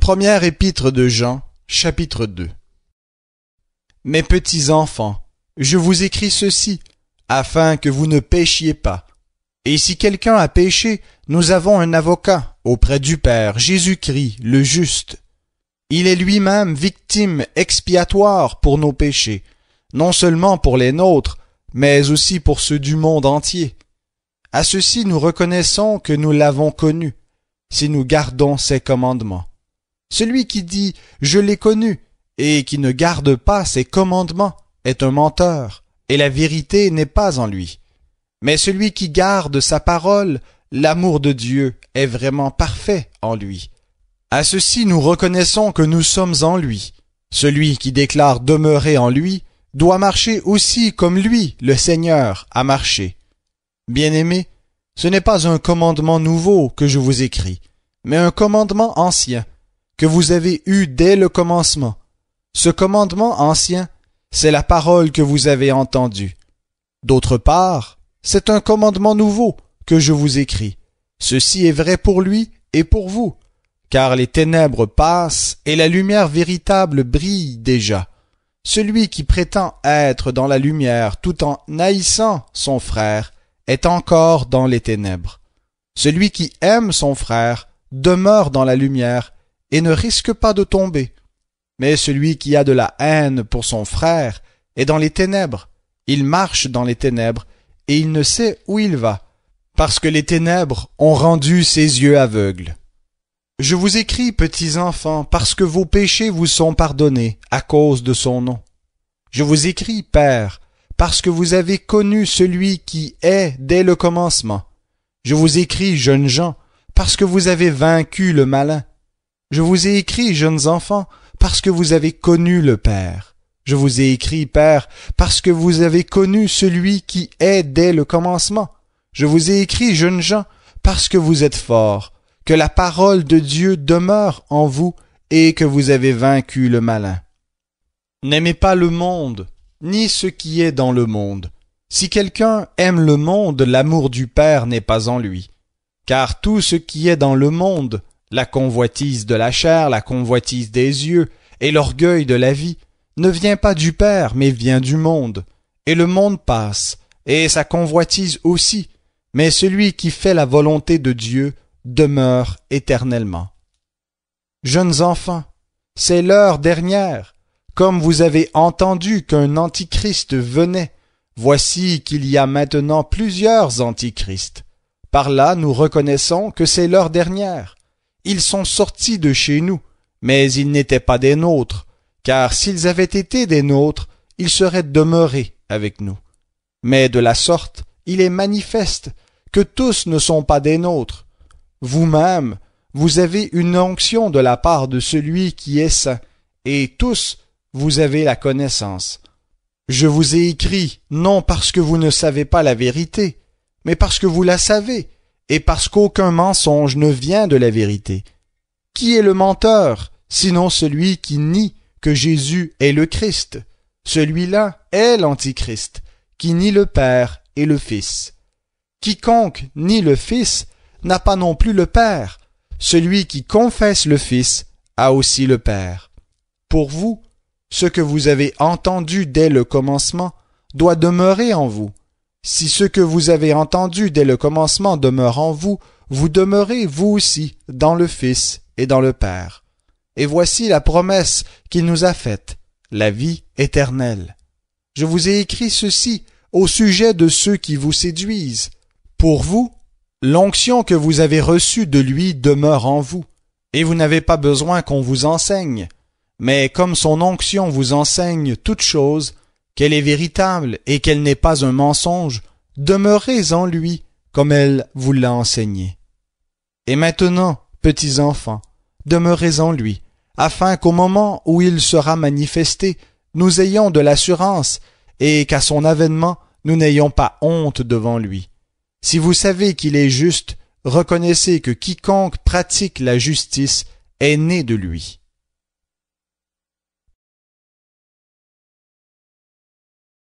Première épître de Jean, chapitre 2 Mes petits enfants, je vous écris ceci, afin que vous ne péchiez pas. Et si quelqu'un a péché, nous avons un avocat auprès du Père, Jésus-Christ, le juste. Il est lui-même victime expiatoire pour nos péchés, non seulement pour les nôtres, mais aussi pour ceux du monde entier. À ceci nous reconnaissons que nous l'avons connu, si nous gardons ses commandements. Celui qui dit Je l'ai connu et qui ne garde pas ses commandements est un menteur, et la vérité n'est pas en lui. Mais celui qui garde sa parole, l'amour de Dieu est vraiment parfait en lui. À ceci nous reconnaissons que nous sommes en lui. Celui qui déclare demeurer en lui doit marcher aussi comme lui, le Seigneur, a marché. Bien-aimés, ce n'est pas un commandement nouveau que je vous écris, mais un commandement ancien, que vous avez eu dès le commencement. Ce commandement ancien, c'est la parole que vous avez entendue. D'autre part, c'est un commandement nouveau que je vous écris. Ceci est vrai pour lui et pour vous, car les ténèbres passent et la lumière véritable brille déjà. Celui qui prétend être dans la lumière tout en haïssant son frère est encore dans les ténèbres. Celui qui aime son frère demeure dans la lumière et ne risque pas de tomber. Mais celui qui a de la haine pour son frère est dans les ténèbres. Il marche dans les ténèbres, et il ne sait où il va, parce que les ténèbres ont rendu ses yeux aveugles. Je vous écris, petits enfants, parce que vos péchés vous sont pardonnés à cause de son nom. Je vous écris, Père, parce que vous avez connu celui qui est dès le commencement. Je vous écris, jeunes gens, parce que vous avez vaincu le malin. Je vous ai écrit, jeunes enfants, parce que vous avez connu le Père. Je vous ai écrit, Père, parce que vous avez connu celui qui est dès le commencement. Je vous ai écrit, jeunes gens, parce que vous êtes forts, que la parole de Dieu demeure en vous et que vous avez vaincu le malin. N'aimez pas le monde, ni ce qui est dans le monde. Si quelqu'un aime le monde, l'amour du Père n'est pas en lui. Car tout ce qui est dans le monde, la convoitise de la chair, la convoitise des yeux et l'orgueil de la vie ne vient pas du Père, mais vient du monde. Et le monde passe, et sa convoitise aussi, mais celui qui fait la volonté de Dieu demeure éternellement. Jeunes enfants, c'est l'heure dernière. Comme vous avez entendu qu'un antichrist venait, voici qu'il y a maintenant plusieurs antichrists. Par là nous reconnaissons que c'est l'heure dernière. Ils sont sortis de chez nous, mais ils n'étaient pas des nôtres, car s'ils avaient été des nôtres, ils seraient demeurés avec nous. Mais de la sorte, il est manifeste que tous ne sont pas des nôtres. Vous-même, vous avez une onction de la part de celui qui est saint, et tous vous avez la connaissance. Je vous ai écrit non parce que vous ne savez pas la vérité, mais parce que vous la savez, et parce qu'aucun mensonge ne vient de la vérité. Qui est le menteur, sinon celui qui nie que Jésus est le Christ? Celui-là est l'Antichrist, qui nie le Père et le Fils. Quiconque nie le Fils n'a pas non plus le Père. Celui qui confesse le Fils a aussi le Père. Pour vous, ce que vous avez entendu dès le commencement doit demeurer en vous. Si ce que vous avez entendu dès le commencement demeure en vous, vous demeurez vous aussi dans le Fils et dans le Père. Et voici la promesse qu'il nous a faite, la vie éternelle. Je vous ai écrit ceci au sujet de ceux qui vous séduisent. Pour vous, l'onction que vous avez reçue de lui demeure en vous, et vous n'avez pas besoin qu'on vous enseigne. Mais comme son onction vous enseigne toutes choses, qu'elle est véritable et qu'elle n'est pas un mensonge, demeurez en lui comme elle vous l'a enseigné. Et maintenant, petits enfants, demeurez en lui, afin qu'au moment où il sera manifesté, nous ayons de l'assurance, et qu'à son avènement, nous n'ayons pas honte devant lui. Si vous savez qu'il est juste, reconnaissez que quiconque pratique la justice est né de lui.